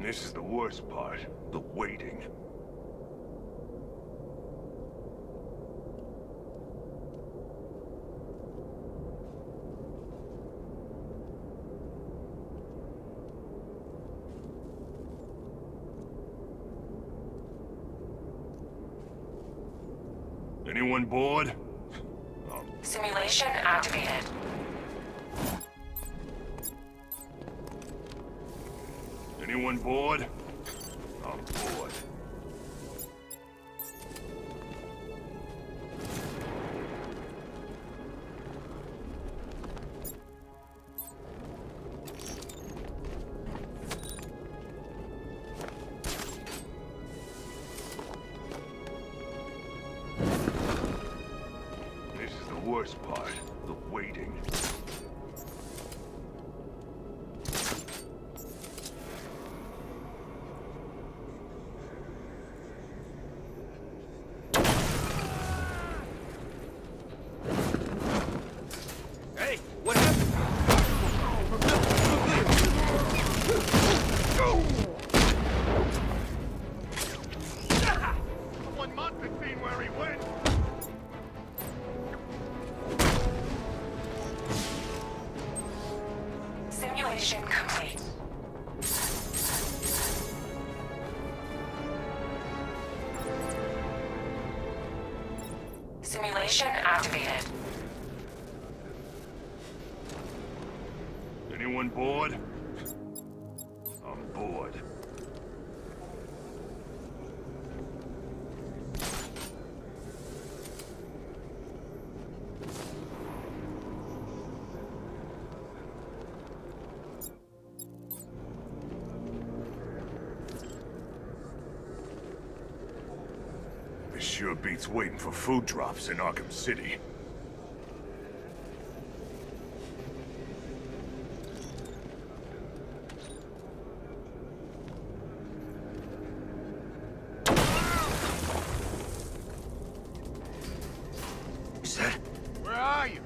This is the worst part. The waiting. Anyone bored? Simulation activated. Anyone bored? I'm bored. This is the worst part. The waiting. Simulation complete. Simulation activated. Anyone bored? I'm bored. Sure beats waiting for food drops in Arkham City. Is that... Where are you?